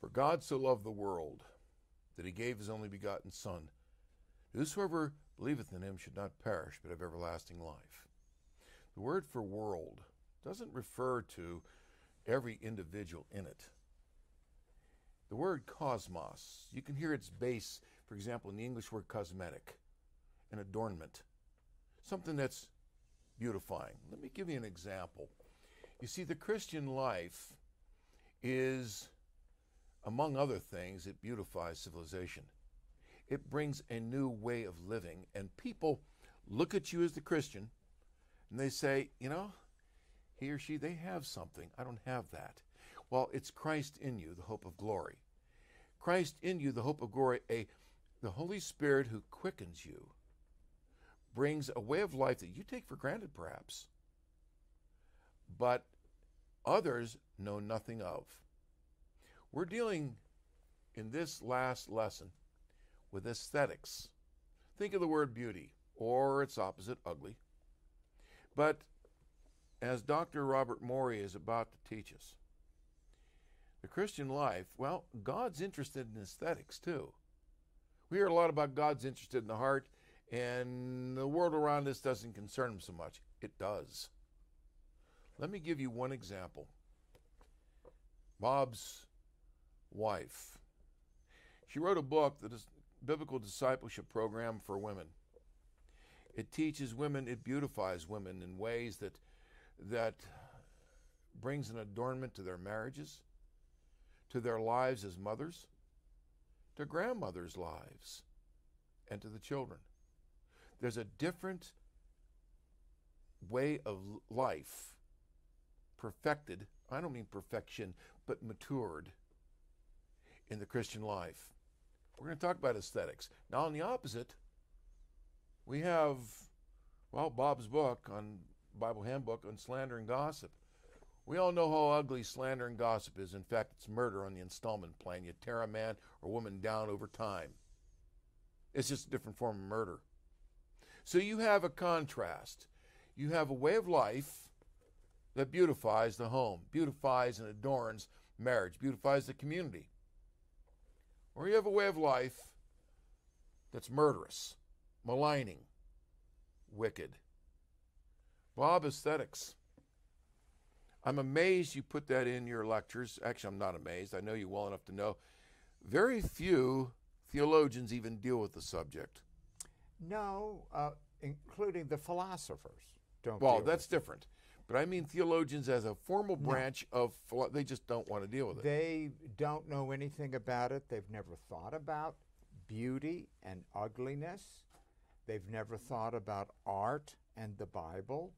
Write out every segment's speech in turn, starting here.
For God so loved the world that he gave his only begotten Son, that whosoever believeth in him should not perish, but have everlasting life. The word for world doesn't refer to every individual in it. The word cosmos, you can hear its base, for example, in the English word cosmetic, an adornment, something that's beautifying. Let me give you an example. You see, the Christian life is, among other things, it beautifies civilization. It brings a new way of living, and people look at you as the Christian and they say, you know, he or she, they have something. I don't have that. Well, it's Christ in you, the hope of glory. Christ in you, the hope of glory, a the Holy Spirit who quickens you, brings a way of life that you take for granted, perhaps, but others know nothing of. We're dealing in this last lesson with aesthetics. Think of the word beauty, or its opposite, ugly. But as Dr. Robert Morey is about to teach us, the Christian life, well, God's interested in aesthetics too. We hear a lot about God's interested in the heart, and the world around us doesn't concern him so much. It does. Let me give you one example. Bob's wife. She wrote a book The biblical discipleship program for women. It teaches women, it beautifies women in ways that that brings an adornment to their marriages, to their lives as mothers, to grandmothers' lives, and to the children. There's a different way of life perfected. I don't mean perfection, but matured in the Christian life. We're going to talk about aesthetics. Now, on the opposite, we have, well, Bob's book on Bible Handbook on slander and gossip. We all know how ugly slander and gossip is. In fact, it's murder on the installment plan. You tear a man or woman down over time. It's just a different form of murder. So you have a contrast. You have a way of life that beautifies the home, beautifies and adorns marriage, beautifies the community. Or you have a way of life that's murderous, maligning, wicked. Bob Aesthetics. I'm amazed you put that in your lectures. Actually, I'm not amazed. I know you well enough to know. Very few theologians even deal with the subject. No, uh, including the philosophers. Don't well, that's different. But I mean theologians as a formal branch no. of philo- they just don't want to deal with it. They don't know anything about it. They've never thought about beauty and ugliness. They've never thought about art and the Bible.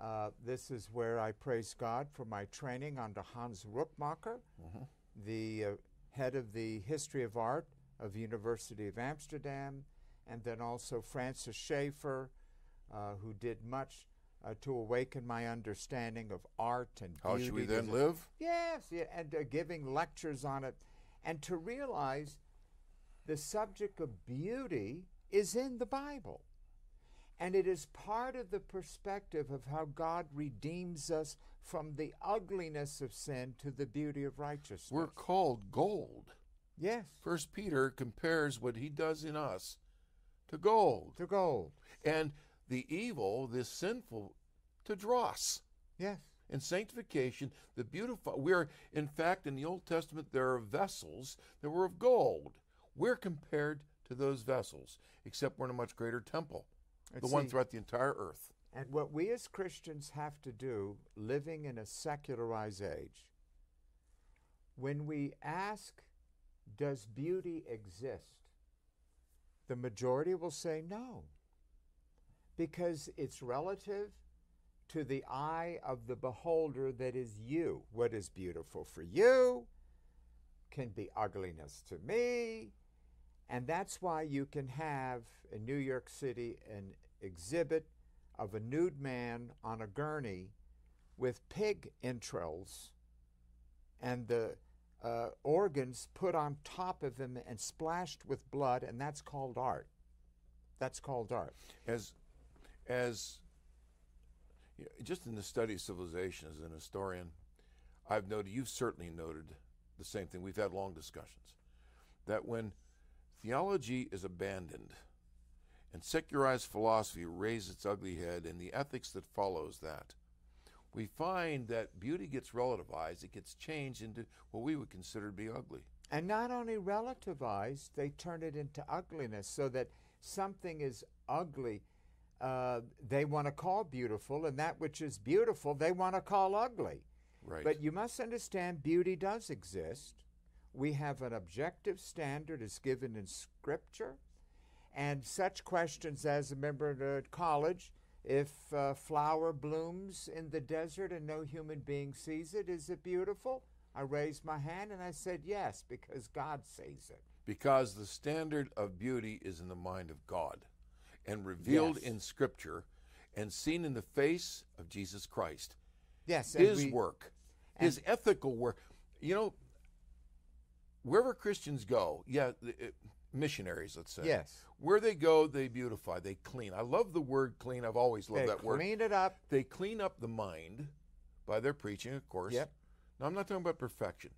Uh, this is where I praise God for my training under Hans Rookmaaker, mm-hmm. the uh, head of the history of art of University of Amsterdam, and then also Francis Schaeffer, uh, who did much uh, to awaken my understanding of art and How beauty. should we then live? Yes, yeah, and uh, giving lectures on it, and to realize the subject of beauty is in the Bible. And it is part of the perspective of how God redeems us from the ugliness of sin to the beauty of righteousness. We're called gold. Yes. First Peter compares what he does in us to gold. To gold. And the evil, this sinful, to dross. Yes. In sanctification, the beautiful, we're, in fact, in the Old Testament, there are vessels that were of gold. We're compared to those vessels, except we're in a much greater temple, Let's the one throughout the entire earth. And what we as Christians have to do, living in a secularized age, when we ask, does beauty exist? The majority will say no because it's relative to the eye of the beholder that is you. What is beautiful for you can be ugliness to me. And that's why you can have in New York City an exhibit of a nude man on a gurney with pig entrails and the uh, organs put on top of him and splashed with blood, and that's called art. That's called art. As as Just in the study of civilization as an historian, I've noted, you've certainly noted the same thing. We've had long discussions that when theology is abandoned and secularized philosophy raises its ugly head and the ethics that follows that, we find that beauty gets relativized, it gets changed into what we would consider to be ugly. And not only relativized, they turn it into ugliness so that something is ugly. Uh, they want to call beautiful, and that which is beautiful, they want to call ugly. Right. But you must understand beauty does exist. We have an objective standard as given in Scripture. And such questions as a member of college if a flower blooms in the desert and no human being sees it, is it beautiful? I raised my hand and I said yes, because God sees it. because the standard of beauty is in the mind of God and revealed Yes. in Scripture and seen in the face of Jesus Christ. Yes, His we- work, his ethical work. You know, wherever Christians go, yeah, it- missionaries, let's say. Yes. Where they go, they beautify, they clean. I love the word clean. I've always loved They that word. They clean it up. They clean up the mind by their preaching, of course. Yep. Now, I'm not talking about perfection,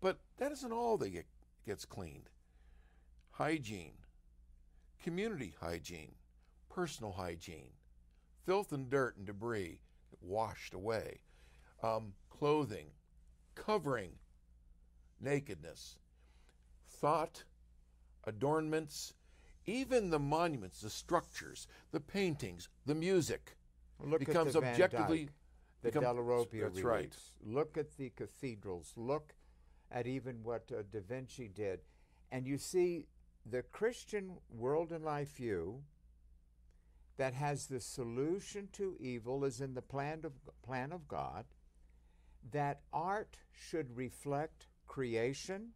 but that isn't all that get, gets cleaned. Hygiene, community hygiene, personal hygiene, filth and dirt and debris washed away, um, clothing, covering, nakedness, thought, adornments, even the monuments, the structures, the paintings, the music Look becomes at the Van objectively Dyck, the become- that's right. Look at the cathedrals. Look at even what uh, Da Vinci did, and you see the Christian world and life view that has the solution to evil is in the plan of plan of God. That art should reflect creation,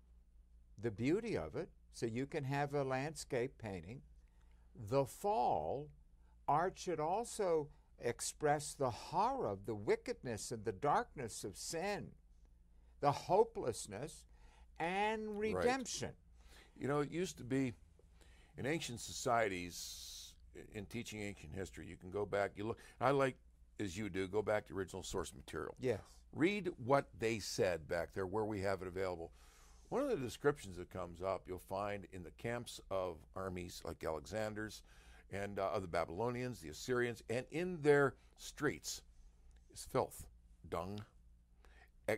the beauty of it, so you can have a landscape painting. The fall, art should also express the horror of the wickedness and the darkness of sin, the hopelessness, and redemption. You know, it used to be in ancient societies, in teaching ancient history, you can go back, you look, I like, as you do, go back to original source material. Yes. Read what they said back there where we have it available. One of the descriptions that comes up, you'll find in the camps of armies like Alexander's and uh, of the Babylonians, the Assyrians, and in their streets is filth, dung,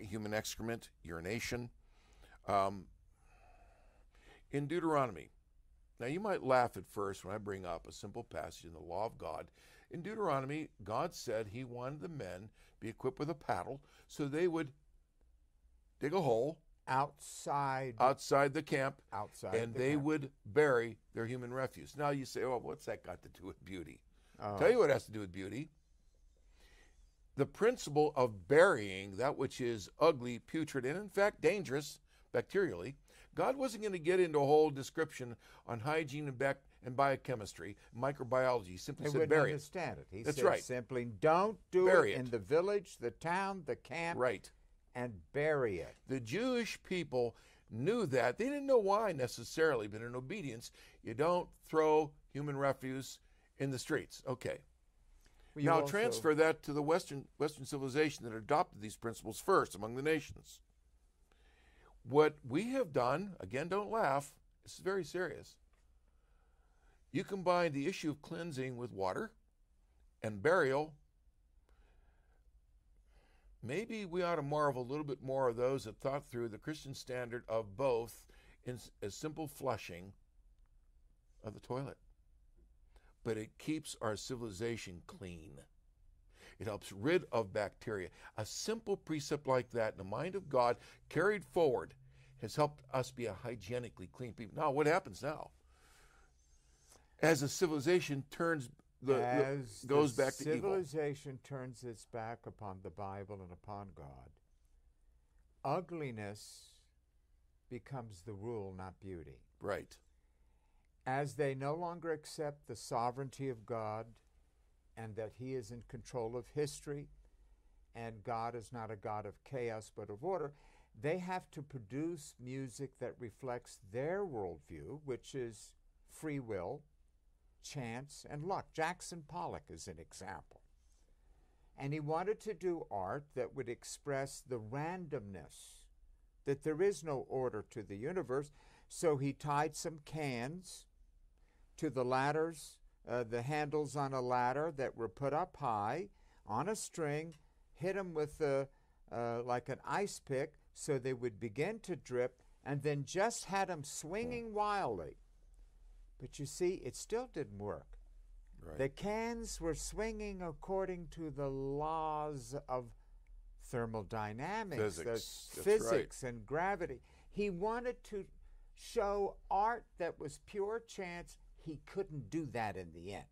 human excrement, urination. Um, in Deuteronomy, now you might laugh at first when I bring up a simple passage in the law of God. In Deuteronomy, God said he wanted the men be equipped with a paddle so they would dig a hole Outside, outside the camp outside, and the they camp. would bury their human refuse. Now you say, oh, what's that got to do with beauty? Oh. Tell you what it has to do with beauty. The principle of burying that which is ugly, putrid, and in fact dangerous bacterially. God wasn't going to get into a whole description on hygiene and, and biochemistry, microbiology. He simply They said bury it. understand it. He That's said right. simply, don't do Bury it, it. in the village, the town, the camp, Right. And bury it. The Jewish people knew that. They didn't know why necessarily, but in obedience, you don't throw human refuse in the streets. Okay. Well, now transfer that to the Western Western civilization that adopted these principles first among the nations. What we have done, again, don't laugh. This is very serious. You combine the issue of cleansing with water and burial. Maybe we ought to marvel a little bit more of those that thought through the Christian standard of both in a simple flushing of the toilet but it keeps our civilization clean. It helps rid of bacteria. A simple precept like that in the mind of God carried forward has helped us be a hygienically clean people. Now, what happens now? As a civilization turns the, the- As goes the back to evil. civilization turns its back upon the Bible and upon God, ugliness becomes the rule, not beauty. Right. As they no longer accept the sovereignty of God and that He is in control of history and God is not a God of chaos but of order, they have to produce music that reflects their worldview, which is free will, chance, and luck. Jackson Pollock is an example. And he wanted to do art that would express the randomness, that there is no order to the universe. So he tied some cans to the ladders, uh, the handles on a ladder that were put up high on a string, hit them with a, uh, like an ice pick so they would begin to drip, and then just had them swinging wildly. But you see, it still didn't work. Right. The cans were swinging according to the laws of thermodynamics, the Physics, right. and gravity. He wanted to show art that was pure chance. He couldn't do that in the end.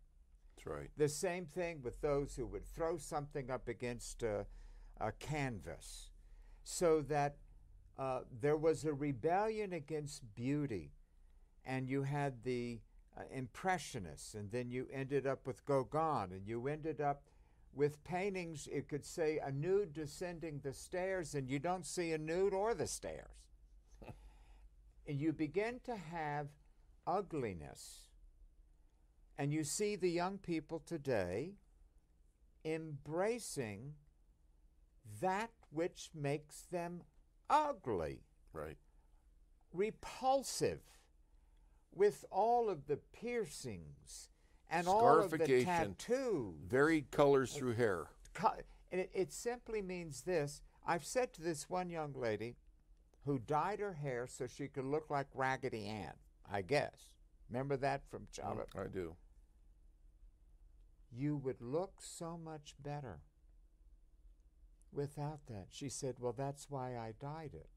That's right. The same thing with those who would throw something up against a, a canvas, so that uh, there was a rebellion against beauty, and you had the uh, Impressionists, and then you ended up with Gauguin, and you ended up with paintings. It could say a nude descending the stairs, and you don't see a nude or the stairs. and you begin to have ugliness. And you see the young people today embracing that which makes them ugly, Right. repulsive, with all of the piercings and all of the tattoos. Varied colors through hair. And it, it simply means this. I've said to this one young lady who dyed her hair so she could look like Raggedy Ann, I guess. Remember that from mm, childhood? I do. You would look so much better without that. She said, Well, that's why I dyed it.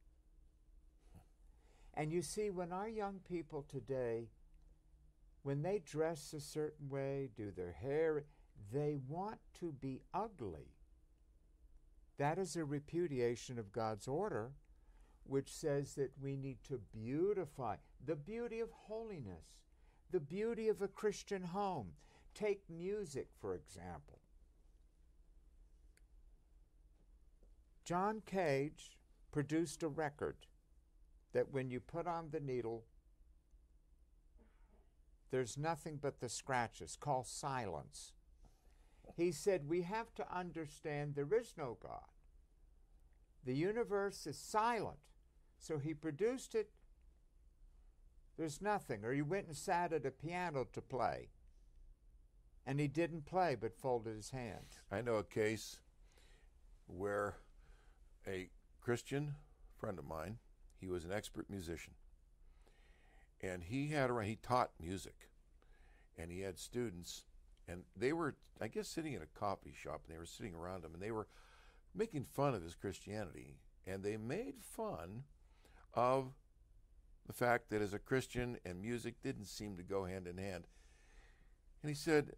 And you see, when our young people today, when they dress a certain way, do their hair, they want to be ugly. That is a repudiation of God's order, which says that we need to beautify the beauty of holiness, the beauty of a Christian home. Take music, for example. John Cage produced a record that when you put on the needle, there's nothing but the scratches, called silence. He said, We have to understand there is no God. The universe is silent. So he produced it, there's nothing. Or he went and sat at a piano to play. And he didn't play but folded his hands. I know a case where a Christian friend of mine, he was an expert musician, and he had around, he taught music, and he had students, and they were, I guess, sitting in a coffee shop, and they were sitting around him, and they were making fun of his Christianity, and they made fun of the fact that as a Christian and music didn't seem to go hand in hand. And he said,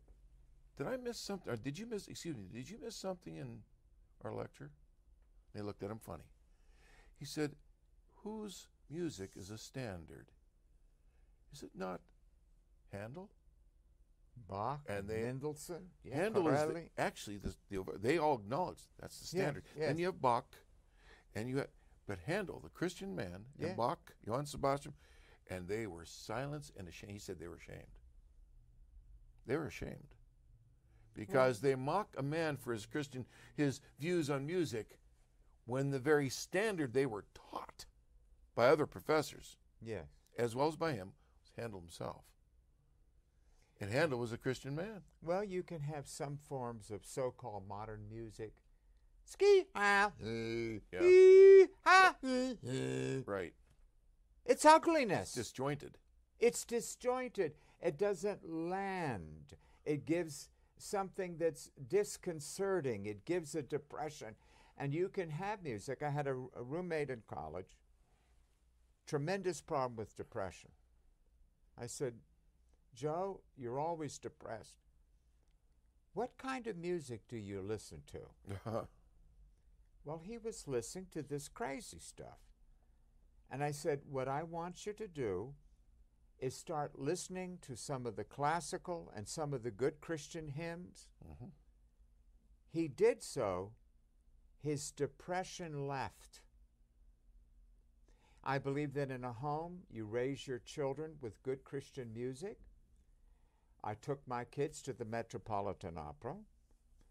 Did I miss something? Or did you miss, excuse me, did you miss something in our lecture? They looked at him funny. He said, Whose music is a standard? Is it not Handel? Bach And they- Mendelssohn, yeah, Handel is the, actually the, the they all acknowledge that's the standard. yes. Then you have Bach, and you have, but Handel, the Christian man, Yeah. and Bach, Johann Sebastian, and they were silenced and ashamed. He said they were ashamed. They were ashamed because they mock a man for his Christian his views on music, when the very standard they were taught by other professors, Yes. as well as by him, was Handel himself. And Handel was a Christian man. Well, you can have some forms of so-called modern music. Ski ah, Yeah. ee, ah. Right. It's ugliness. Disjointed. It's disjointed. It doesn't land. It gives something that's disconcerting. It gives a depression. And you can have music. I had a, a roommate in college, tremendous problem with depression. I said, Joe, you're always depressed. What kind of music do you listen to? Well, he was listening to this crazy stuff. And I said, What I want you to do is start listening to some of the classical and some of the good Christian hymns. Mhm. He did so, his depression left. I believe that in a home, you raise your children with good Christian music. I took my kids to the Metropolitan Opera.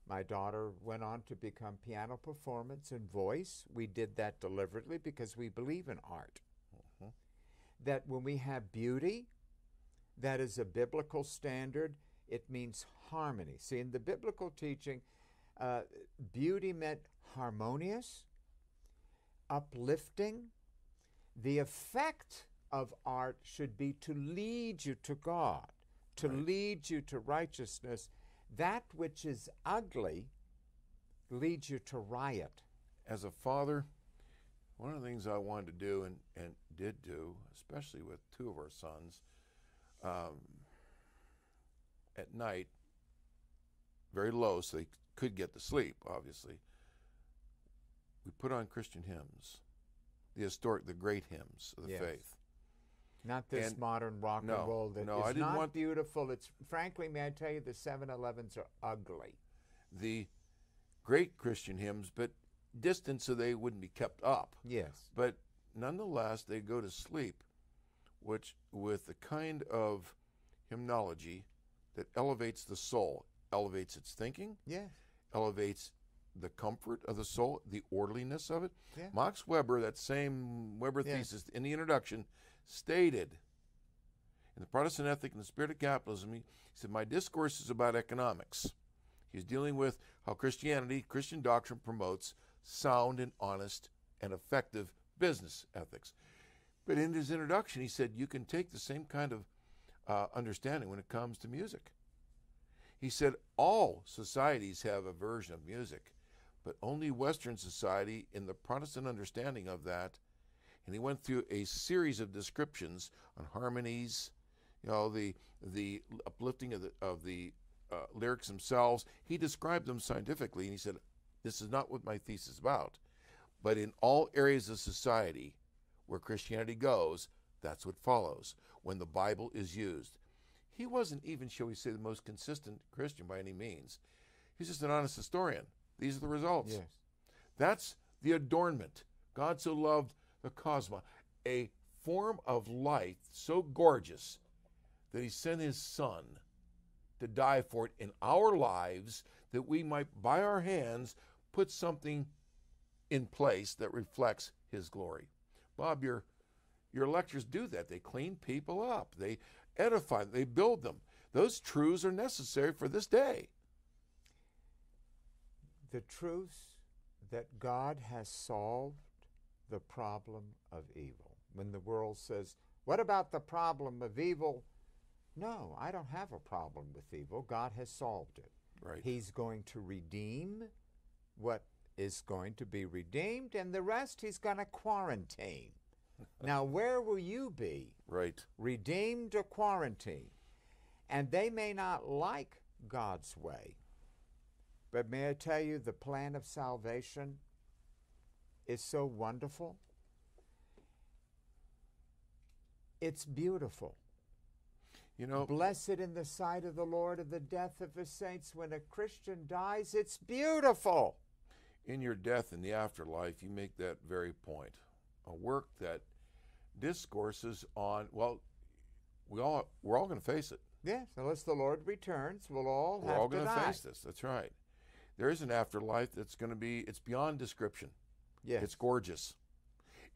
My daughter went on to become piano performance and voice. We did that deliberately because we believe in art. That when we have beauty, that is a biblical standard, it means harmony. See, in the biblical teaching, uh, beauty meant harmonious, uplifting. The effect of art should be to lead you to God, to Right. lead you to righteousness. That which is ugly leads you to riot. As a father, one of the things I wanted to do and, and did do, especially with two of our sons, um, at night, very low, so they could get to sleep, obviously. We put on Christian hymns, the historic, the great hymns of the Yes. faith. Not this And- modern rock no, and roll that no, is I didn't not want- beautiful. It's frankly, may I tell you, the 7-Elevens are ugly. The great Christian hymns, but distant so they wouldn't be kept up. Yes. But nonetheless, they go to sleep, which with the kind of hymnology that elevates the soul, elevates its thinking, Yes. elevates the comfort of the soul, the orderliness of it. Yeah. Max Weber, that same Weber Yeah. thesis in the introduction, stated in the Protestant Ethic and the Spirit of Capitalism, he said, My discourse is about economics. He's dealing with how Christianity, Christian doctrine promotes sound and honest and effective business ethics. But in his introduction, he said, You can take the same kind of uh, understanding when it comes to music. He said, All societies have a version of music, but only Western society, in the Protestant understanding of that, and he went through a series of descriptions on harmonies, you know, the the uplifting of the of the uh, lyrics themselves. He described them scientifically, and he said, "This is not what my thesis is about, but in all areas of society where Christianity goes, that's what follows when the Bible is used." He wasn't even, shall we say, the most consistent Christian by any means. He's just an honest historian. These are the results. Yes. That's the adornment. God so loved the cosmos, a form of life so gorgeous that he sent his son to die for it in our lives that we might, by our hands, put something in place that reflects his glory. Bob, your your lectures do that. They clean people up. They edify, they build them. Those truths are necessary for this day. The truth that God has solved the problem of evil. When the world says, What about the problem of evil? No, I don't have a problem with evil. God has solved it. Right. He's going to redeem what is going to be redeemed, and the rest he's going to quarantine. now, where will you be? right. Redeemed or quarantined? And they may not like God's way. But may I tell you, the plan of salvation is so wonderful. It's beautiful. You know, Blessed in the sight of the Lord of the death of his saints. When a Christian dies, it's beautiful. in your death in the afterlife, you make that very point. A work that discourses on well, we all we're all going to face it. Yes, unless the Lord returns, we'll all We're have all to going to face this. That's right. There is an afterlife that's going to be it's beyond description. Yeah. It's gorgeous.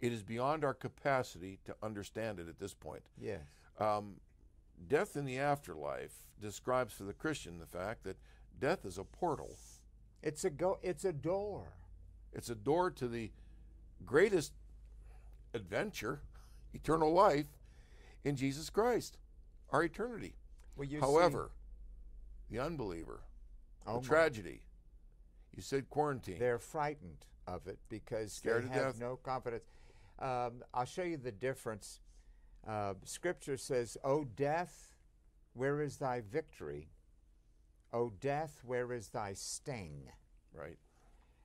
It is beyond our capacity to understand it at this point. yes. Um, death in the afterlife describes for the Christian the fact that death is a portal. It's a go it's a door. It's a door to the greatest adventure, eternal life in Jesus Christ, our eternity. Well, you see- However, the unbeliever, Oh the my. tragedy, you said quarantine. They're frightened of it because Scared they have death? no confidence. Um, I'll show you the difference. Uh, scripture says, O death, where is thy victory? O death, where is thy sting? right.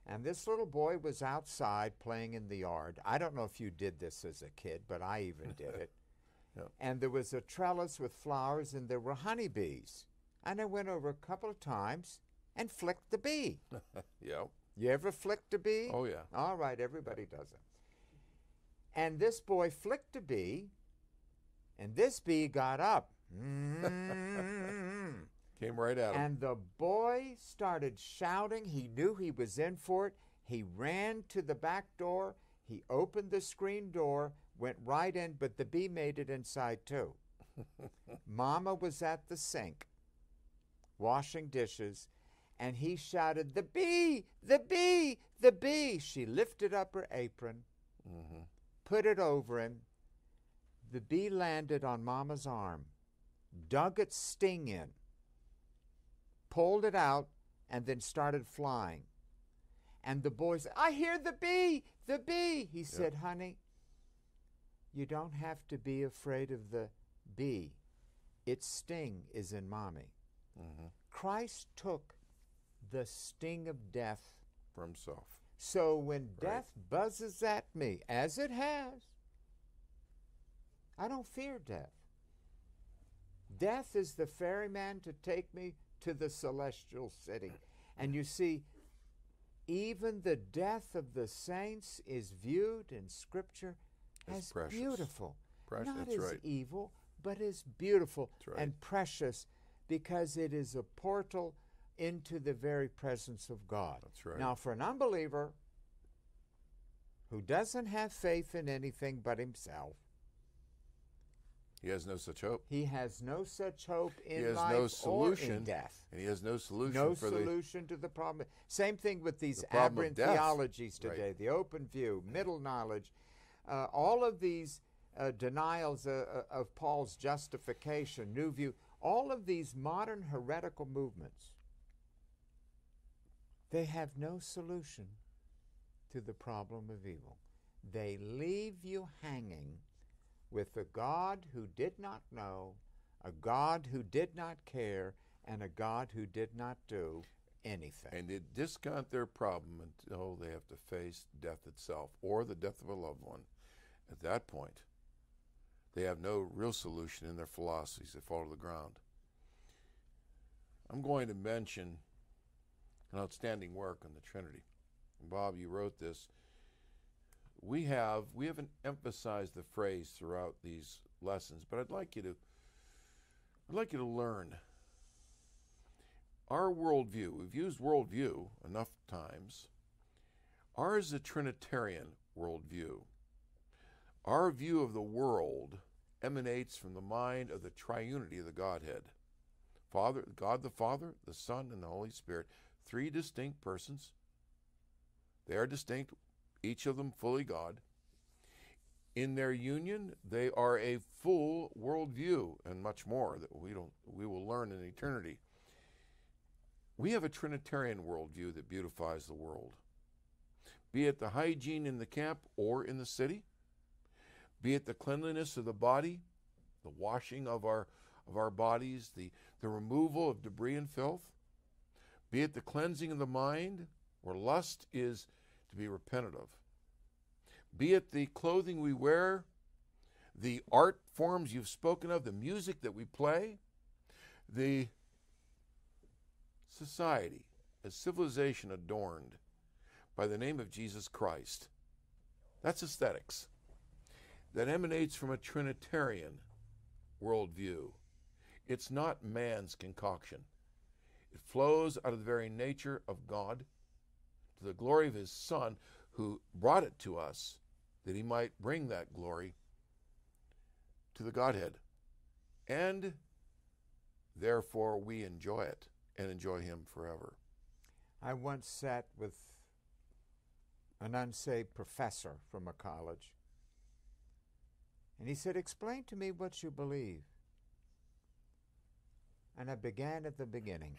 And this little boy was outside playing in the yard. I don't know if you did this as a kid, but I even did it. Yep. And there was a trellis with flowers, and there were honeybees. And I went over a couple of times and flicked the bee. Yeah. You ever flicked a bee? Oh, yeah. All right, everybody does it. And this boy flicked a bee, and this bee got up. Mm. Came right at him. And the boy started shouting. He knew he was in for it. He ran to the back door. He opened the screen door, went right in, but the bee made it inside too. Mama was at the sink washing dishes, and he shouted, The bee! The bee! The bee! She lifted up her apron, Mhm. put it over him. The bee landed on Mama's arm, dug its sting in, pulled it out, and then started flying. And the boy said, I hear the bee! The bee! He said, Honey, you don't have to be afraid of the bee. Its sting is in mommy. Mhm. Christ took the sting of death. For himself. So when death buzzes at me, as it has, I don't fear death. Death is the ferryman to take me to the celestial city. And you see, even the death of the saints is viewed in Scripture As as precious. beautiful. Precious, Not that's as right. evil, but as beautiful right. and precious because it is a portal into the very presence of God. That's right. Now, for an unbeliever who doesn't have faith in anything but himself, He has no such hope. he has no such hope in he has life no or in death. And he has no solution No for the solution to the problem. Same thing with these The aberrant theologies Right. today the open view, middle knowledge, uh, all of these uh, denials uh, uh, of Paul's justification, new view, all of these modern heretical movements, they have no solution to the problem of evil. They leave you hanging with a God who did not know, a God who did not care, and a God who did not do anything. and they discount their problem until they have to face death itself or the death of a loved one. At that point, they have no real solution in their philosophies. They fall to the ground. I'm going to mention an outstanding work on the Trinity. And Bob, you wrote this. We have we haven't emphasized the phrase throughout these lessons, but I'd like you to I'd like you to learn our worldview, we've used worldview enough times. Ours is a Trinitarian worldview. Our view of the world emanates from the mind of the triunity of the Godhead Father, God the Father, the Son, and the Holy Spirit. Three distinct persons. They are distinct, each of them fully God. In their union, they are a full worldview and much more that we don't we will learn in eternity. We have a Trinitarian worldview that beautifies the world. Be it the hygiene in the camp or in the city, be it the cleanliness of the body, the washing of our of our bodies, the, the removal of debris and filth, be it the cleansing of the mind, where lust is to be repented of, be it the clothing we wear, the art forms you've spoken of, the music that we play, the society, a civilization adorned by the name of Jesus Christ. That's aesthetics. That emanates from a Trinitarian worldview. It's not man's concoction. It flows out of the very nature of God to the glory of His Son, who brought it to us that He might bring that glory to the Godhead. And therefore we enjoy it and enjoy Him forever. I once sat with an unsaved professor from a college, and he said, Explain to me what you believe. And I began at the beginning.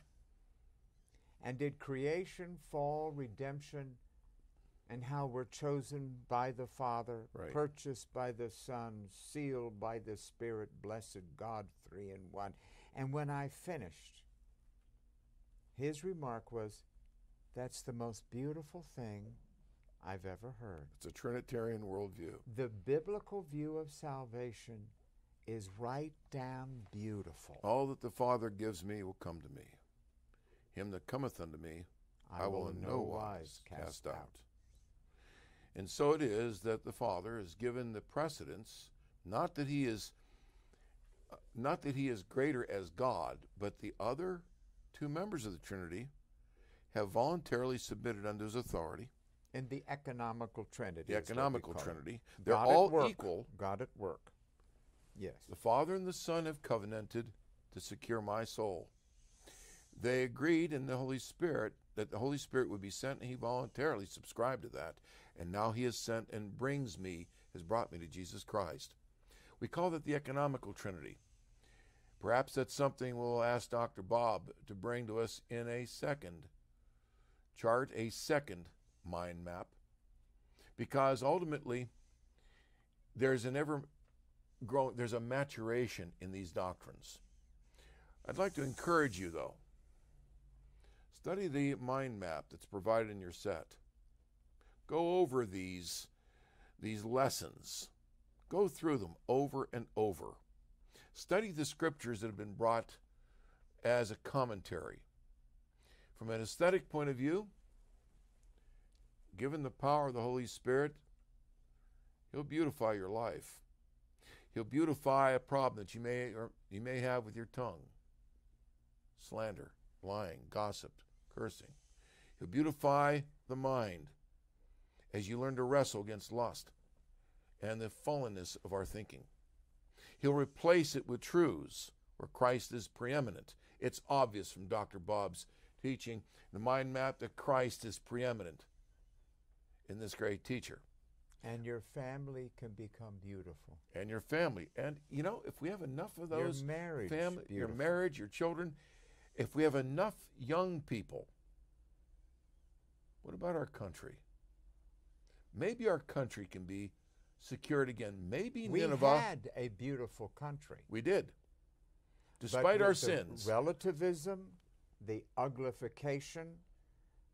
And did creation, fall, redemption, and how we're chosen by the Father, Right. purchased by the Son, sealed by the Spirit, blessed God, three in one. And when I finished, his remark was, That's the most beautiful thing I've ever heard. It's a Trinitarian worldview. The biblical view of salvation is right down beautiful. All that the Father gives me will come to me. Him that cometh unto me, I, will in no wise cast out. And so it is that the Father is given the precedence, not that he is uh, not that he is greater as God, but the other two members of the Trinity have voluntarily submitted under his authority, In the economical trinity. the is what we economical call it. Trinity. They're God all work. equal. God at work. Yes. The Father and the Son have covenanted to secure my soul. They agreed in the Holy Spirit that the Holy Spirit would be sent, and he voluntarily subscribed to that. And now he has sent and brings me, has brought me to Jesus Christ. We call that the economical Trinity. Perhaps that's something we'll ask Dr. Bob to bring to us in a second chart, a second mind map, because ultimately there's an ever growing, there's a maturation in these doctrines. I'd like to encourage you, though, study the mind map that's provided in your set. Go over these, these lessons. Go through them over and over. Study the scriptures that have been brought as a commentary. From an aesthetic point of view, given the power of the Holy Spirit, He'll beautify your life. He'll beautify a problem that you may or you may have with your tongue. Slander, lying, gossip, cursing. He'll beautify the mind as you learn to wrestle against lust and the fallenness of our thinking. He'll replace it with truths where Christ is preeminent. It's obvious from Dr. Bob's teaching, the mind map, that Christ is preeminent in this great teacher. And your family can become beautiful. And your family. And you know, if we have enough of those your marriage. family, your marriage, your children, if we have enough young people, what about our country? Maybe our country can be secured again. Maybe We Nineveh. had a beautiful country. we did. Despite our sins. relativism, the uglification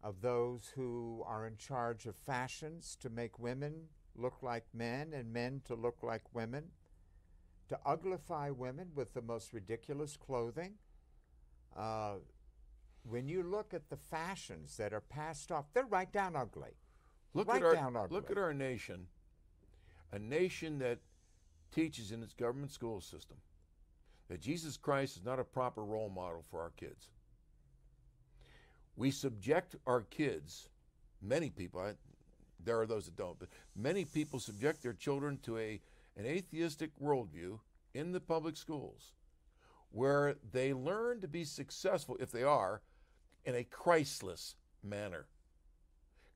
of those who are in charge of fashions to make women look like men and men to look like women, to uglify women with the most ridiculous clothing. Uh, when you look at the fashions that are passed off, they're right down ugly. Look right at our down ugly. look at our nation, a nation that teaches in its government school system that Jesus Christ is not a proper role model for our kids. We subject our kids, many people, I, there are those that don't, but many people subject their children to a an atheistic worldview in the public schools where they learn to be successful if they are in a Christless manner.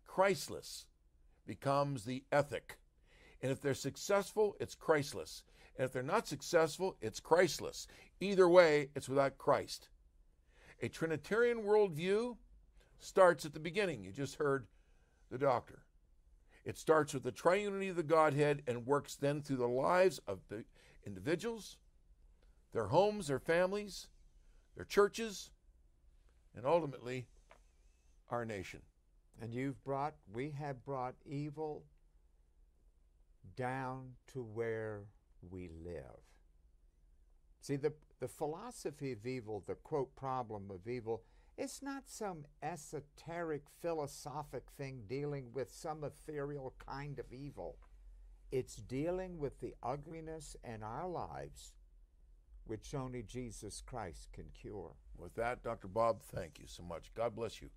Christless becomes the ethic. And if they're successful, it's Christless. And if they're not successful, it's Christless. Either way, it's without Christ. A Trinitarian worldview starts at the beginning. You just heard the doctor. It starts with the triunity of the Godhead and works then through the lives of the individuals, their homes, their families, their churches, and ultimately our nation. And you've brought, we have brought evil down to where we live. See, the, the philosophy of evil, the quote problem of evil, it's not some esoteric philosophic thing dealing with some ethereal kind of evil. It's dealing with the ugliness in our lives, which only Jesus Christ can cure. With that, Dr. Bob, thank you so much. God bless you.